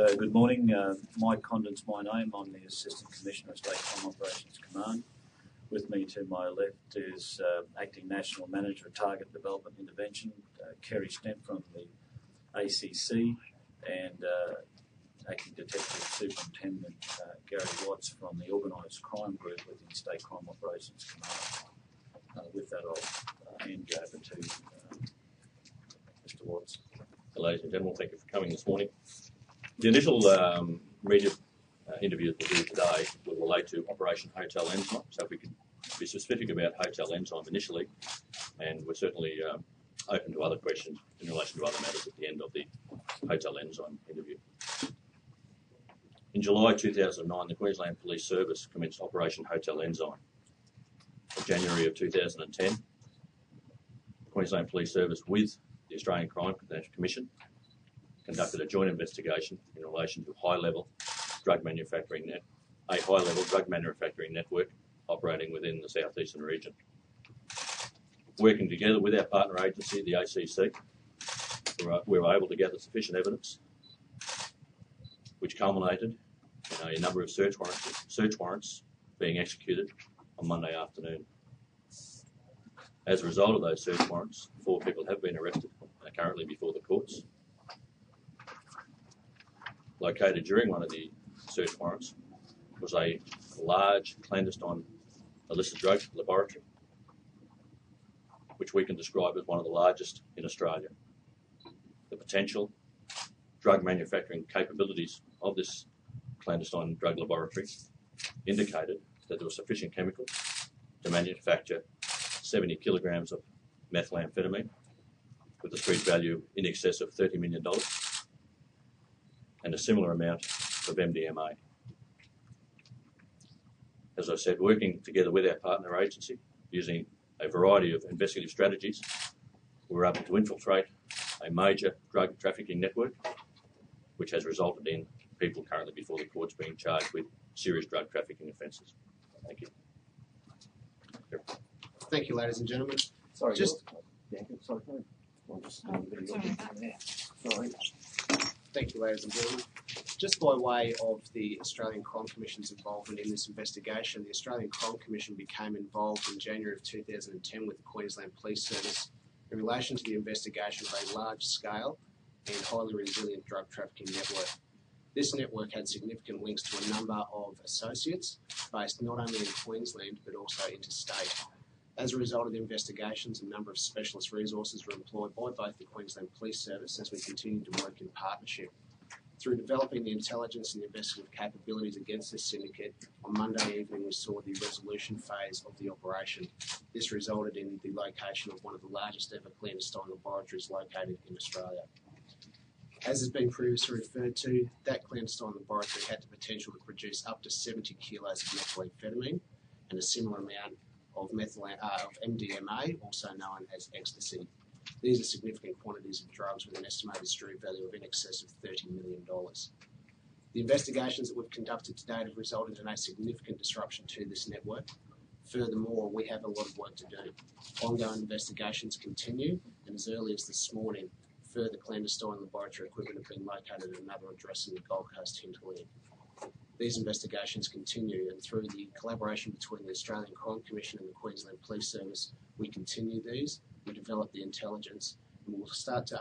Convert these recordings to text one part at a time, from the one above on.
Uh, good morning. Uh, Mike Condon's my name. I'm the Assistant Commissioner of State Crime Operations Command. With me to my left is uh, Acting National Manager of Target Development Intervention, uh, Kerry Stent from the ACC, and uh, Acting Detective Superintendent uh, Gary Watts from the Organised Crime Group within State Crime Operations Command. With that, I'll hand you over to Mr. Watts. Ladies and gentlemen, thank you for coming this morning. The initial um, media uh, interview that we'll do today will relate to Operation Hotel Enzyme. So if we could be specific about Hotel Enzyme initially, and we're certainly um, open to other questions in relation to other matters at the end of the Hotel Enzyme interview. In July 2009, the Queensland Police Service commenced Operation Hotel Enzyme. In January of 2010, the Queensland Police Service with the Australian Crime Commission conducted a joint investigation in relation to high-level drug manufacturing net, a high-level drug manufacturing network operating within the southeastern region. Working together with our partner agency, the ACC, we were able to gather sufficient evidence, which culminated in a number of search warrants, search warrants being executed on Monday afternoon. As a result of those search warrants, four people have been arrested and are currently before the courts. Located during one of the search warrants was a large clandestine illicit drug laboratory, which we can describe as one of the largest in Australia. The potential drug manufacturing capabilities of this clandestine drug laboratory indicated that there was sufficient chemicals to manufacture 70 kilograms of methamphetamine with a street value in excess of $30 million and a similar amount of MDMA. As I said, working together with our partner agency, using a variety of investigative strategies, we were able to infiltrate a major drug trafficking network, which has resulted in people currently before the courts being charged with serious drug trafficking offences. Thank you. Thank you, ladies and gentlemen. Sorry, Just- yeah, sorry, oh, sorry. Thank you, ladies and gentlemen. Just by way of the Australian Crime Commission's involvement in this investigation, the Australian Crime Commission became involved in January of 2010 with the Queensland Police Service in relation to the investigation of a large scale and highly resilient drug trafficking network. This network had significant links to a number of associates based not only in Queensland but also interstate. As a result of the investigations, a number of specialist resources were employed by both the Queensland Police Service as we continued to work in partnership. Through developing the intelligence and investigative capabilities against this syndicate, on Monday evening we saw the resolution phase of the operation. This resulted in the location of one of the largest ever clandestine laboratories located in Australia. As has been previously referred to, that clandestine laboratory had the potential to produce up to 70 kilos of methamphetamine and a similar amount of, methyl, uh, of MDMA, also known as ecstasy. These are significant quantities of drugs with an estimated street value of in excess of $30 million. The investigations that we've conducted to date have resulted in a significant disruption to this network. Furthermore, we have a lot of work to do. Ongoing investigations continue, and as early as this morning, further clandestine laboratory equipment have been located at another address in the Gold Coast hinterland. These investigations continue, and through the collaboration between the Australian Crime Commission and the Queensland Police Service, we continue these, we develop the intelligence, and we'll start to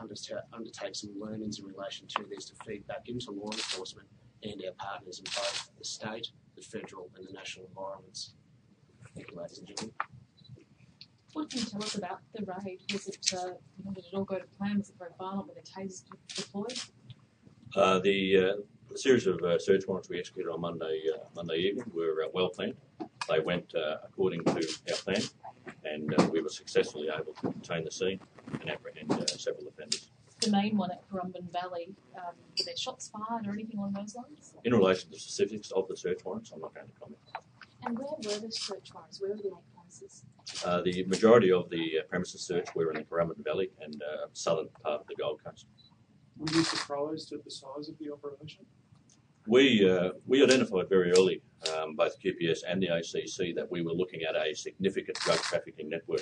undertake some learnings in relation to these to feed back into law enforcement and our partners in both the state, the federal, and the national environments. Thank you, ladies and gentlemen. What can you tell us about the raid? Was it, uh, did it all go to plan? Was it very violent? Were the tasers deployed? Uh, the, uh, the series of uh, search warrants we executed on Monday uh, Monday evening were uh, well planned. They went uh, according to our plan, and uh, we were successfully able to contain the scene and apprehend uh, several offenders. The main one at Currumbin Valley, um, were there shots fired or anything along those lines? In relation to the specifics of the search warrants, I'm not going to comment. And where were the search warrants? Where were the eight places? Uh, the majority of the uh, premises search were in the Currumbin Valley and uh, southern part of the Gold Coast. Were you surprised at the size of the operation? We uh, we identified very early, um, both QPS and the ACC, that we were looking at a significant drug trafficking network.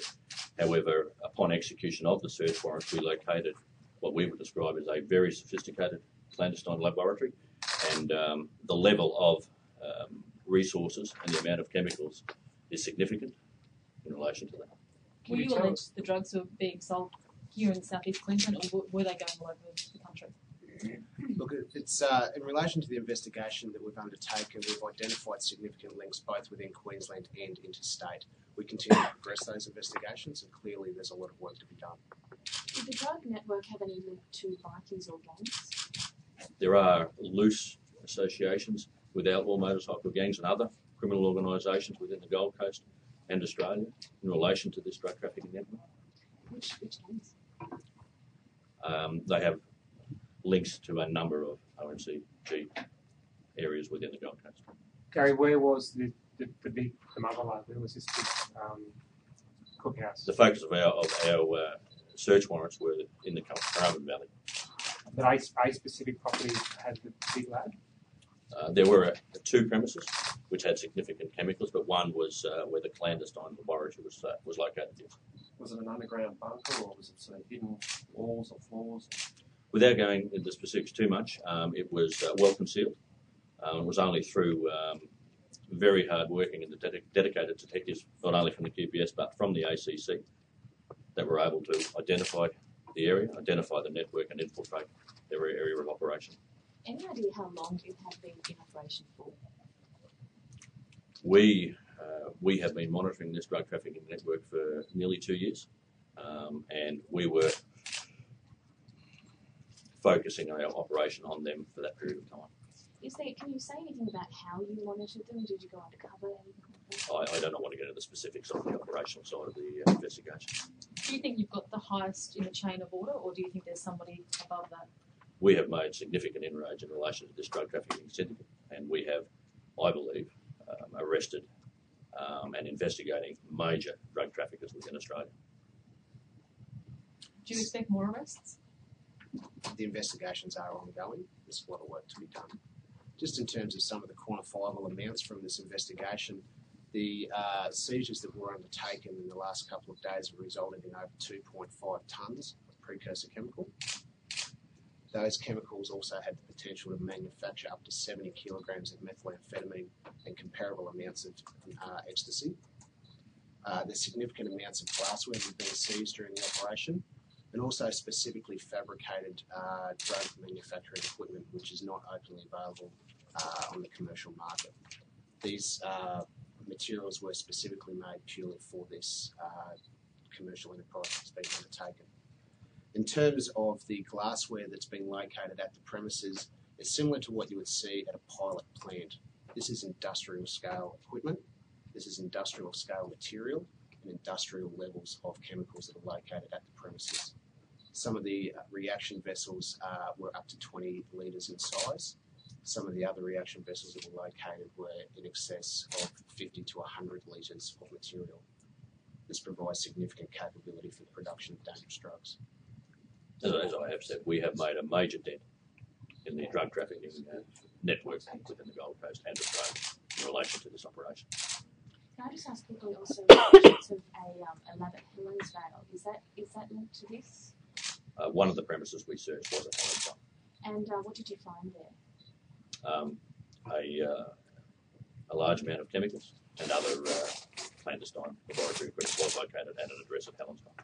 However, upon execution of the search warrants, we located what we would describe as a very sophisticated clandestine laboratory, and um, the level of um, resources and the amount of chemicals is significant in relation to that. Can Were you you alleged the drugs were being sold here in southeast Queensland, or were- were they going all over the country? Look, it's uh, in relation to the investigation that we've undertaken, we've identified significant links both within Queensland and interstate. We continue to progress those investigations, and clearly there's a lot of work to be done. Did the drug network have any link to bikies or gangs? There are loose associations with outlaw motorcycle gangs and other criminal organisations within the Gold Coast and Australia in relation to this drug trafficking network. Which which gangs? Um, they have links to a number of OMCG areas within the Gold Coast. Gary, where was the, the, the big the mother lab? Where was this big um, cookhouse? The focus of our of our uh, search warrants were in the Currumbin Valley. But a, a specific property had the big lab. Uh, there were uh, two premises which had significant chemicals, but one was uh, where the clandestine laboratory was uh, was located. Yes. Was it an underground bunker or was it sort of hidden walls or floors? Without going into specifics too much, um, it was uh, well concealed. Um, it was only through um, very hard working and the dedi- dedicated detectives, not only from the QPS but from the ACC, that were able to identify the area, identify the network, and infiltrate their area of operation. Any idea how long you have been in operation for? We uh, we have been monitoring this drug trafficking network for nearly two years, um, and we were focusing our operation on them for that period of time. Is there? Can you say anything about how you monitored them? Did you go undercover? Like? I, I do not want to get into the specifics of the operational side of the uh, investigation. Do you think you've got the highest in the chain of order, or do you think there's somebody above that? We have made significant inroads in relation to this drug trafficking syndicate, and we have, I believe, um, arrested um, and investigating major drug traffickers within Australia. Do you expect more arrests? The investigations are ongoing. There's a lot of work to be done. Just in terms of some of the quantifiable amounts from this investigation, the uh, seizures that were undertaken in the last couple of days have resulted in over 2.5 tonnes of precursor chemical. Those chemicals also had the potential to manufacture up to 70 kilograms of methamphetamine and comparable amounts of uh, ecstasy. Uh, there's significant amounts of glassware that have been seized during the operation and also specifically fabricated uh, drug manufacturing equipment which is not openly available uh, on the commercial market. These uh, materials were specifically made purely for this uh, commercial enterprise that's been undertaken. In terms of the glassware that's been located at the premises, it's similar to what you would see at a pilot plant. This is industrial scale equipment, this is industrial scale material, and industrial levels of chemicals that are located at the premises. Some of the reaction vessels uh, were up to 20 litres in size. Some of the other reaction vessels that were located were in excess of 50 to 100 litres of material. This provides significant capability for the production of dangerous drugs. As, as I have said, we have made a major dent in the drug trafficking uh, network within the Gold Coast and Australia in relation to this operation. Can I just ask quickly also relation to a, um, a lab at Helensvale? Is that is that linked to this? Uh, one of the premises we searched was at Helensvale. And uh, what did you find there? um, a, uh, a large amount of chemicals and other uh, clandestine laboratory equipment was located at an address at Helensvale.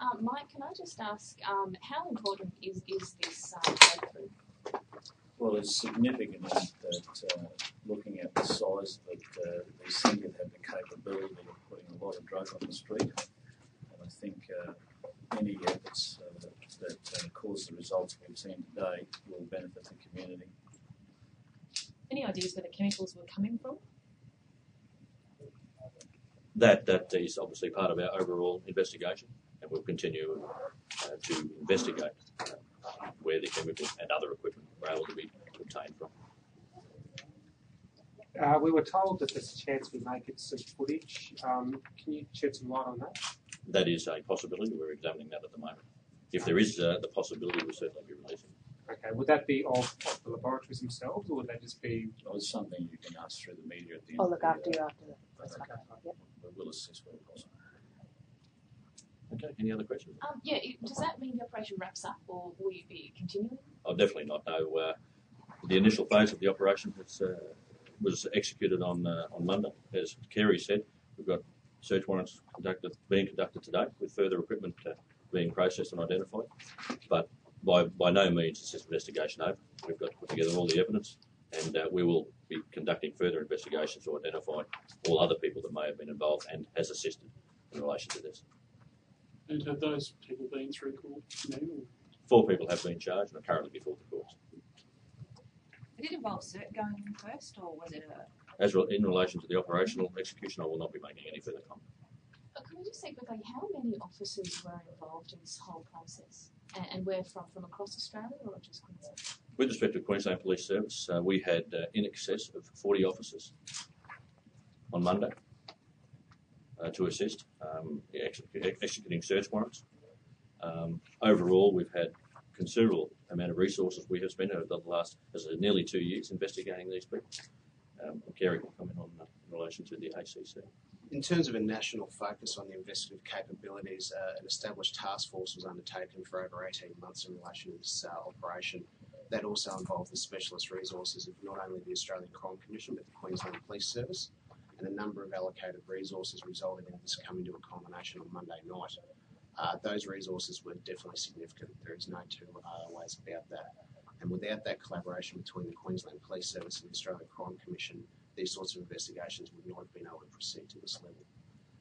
Um, Mike, can I just ask um, how important is is this um, breakthrough? Well, it's significant that uh, looking at the size that it, uh, the syndicate had the capability of putting a lot of drug on the street. And I think uh, any efforts uh, that uh, cause the results we've seen today will benefit the community. Any ideas where the chemicals were coming from? That that is obviously part of our overall investigation, and we'll continue uh, to investigate uh, where the chemicals and other equipment were able to be obtained from. Uh, we were told that there's a chance we may get some footage. Um, can you shed some light on that? That is a possibility. We're examining that at the moment. If there is uh, the possibility, we'll certainly be releasing. Okay, would that be of, of the laboratories themselves, or would that just be? Well, it's something you can ask through the media at the end. I'll of look the, after uh, you after that. Okay. Yep. We will assist where possible. Okay, any other questions? Um, yeah, it, does that mean the operation wraps up or will you be continuing? I'll definitely not know. Uh, the initial phase of the operation was, uh, was executed on uh, on Monday. As Kerry said, we've got search warrants conducted, being conducted today with further equipment uh, being processed and identified. But by, by no means is this investigation over. We've got to put together all the evidence and uh, we will be conducting further investigations to identify all other people that may have been involved and has assisted in relation to this. And have those people been through court now? Four people have been charged and are currently before the court. Did it involve CERT going in first, or was it a? As re- in relation to the operational execution, I will not be making any further comment. Uh, can we just say quickly, how many officers were involved in this whole process? And, and where from? From across Australia or just Queensland? With respect to Queensland Police Service, uh, we had uh, in excess of 40 officers on Monday to assist um, ex- ex- executing search warrants. Um, overall, we've had considerable amount of resources we have spent over the last as nearly two years investigating these people. Um, Kerry can comment on that in relation to the ACC. In terms of a national focus on the investigative capabilities, uh, an established task force was undertaken for over 18 months in relation to this uh, operation. That also involved the specialist resources of not only the Australian Crime Commission but the Queensland Police Service, and a number of allocated resources resulted in this coming to a culmination on Monday night. Uh, those resources were definitely significant. There is no two uh, ways about that. And without that collaboration between the Queensland Police Service and the Australian Crime Commission, these sorts of investigations would not have been able to proceed to this level.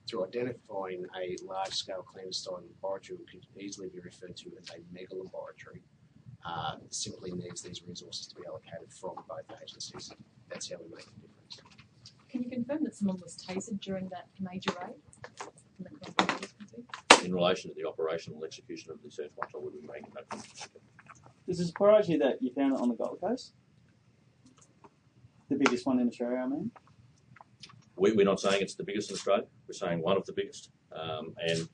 Through identifying a large scale clandestine laboratory, which could easily be referred to as a mega laboratory, uh, simply needs these resources to be allocated from both agencies. That's how we make difference. Can you confirm that someone was tasered during that major raid? From the Queensland Police Committee? In relation to the operational execution of the search warrants, I will be making that comment. This is laboratory that you found it on the Gold Coast. The biggest one in Australia, I mean. We, we're not saying it's the biggest in Australia. We're saying one of the biggest. Um, and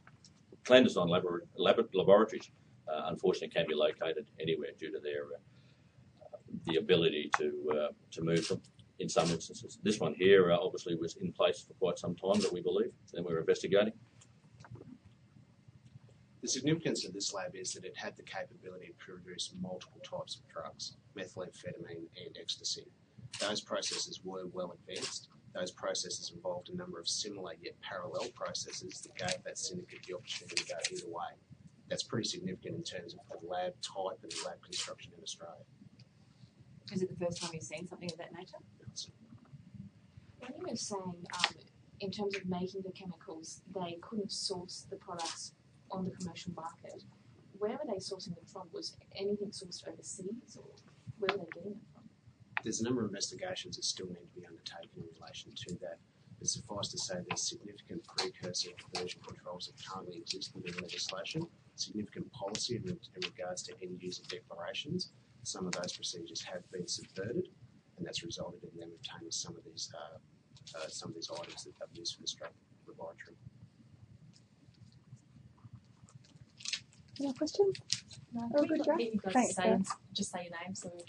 clandestine labor, lab, laboratories, uh, unfortunately, can be located anywhere due to their uh, the ability to uh, to move them. In some instances, this one here uh, obviously was in place for quite some time that we believe, and we're investigating. The significance of this lab is that it had the capability to produce multiple types of drugs, methamphetamine and ecstasy. Those processes were well advanced. Those processes involved a number of similar yet parallel processes that gave that syndicate the opportunity to go either way. That's pretty significant in terms of the lab type and the lab construction in Australia. Is it the first time you've seen something of that nature? When you were saying, um, in terms of making the chemicals, they couldn't source the products on the commercial market. Where were they sourcing them from? Was anything sourced overseas, or where were they getting it from? There's a number of investigations that still need to be undertaken in relation to that. But suffice to say, there's significant precursor conversion controls that currently exist within legislation, significant policy in, in regards to end user declarations. Some of those procedures have been subverted, and that's resulted in them obtaining some of these uh, uh, some of these items that they've used for the stroke laboratory. Any more questions? No, Oh, good you job. get you guys Thanks, say, just say your name so we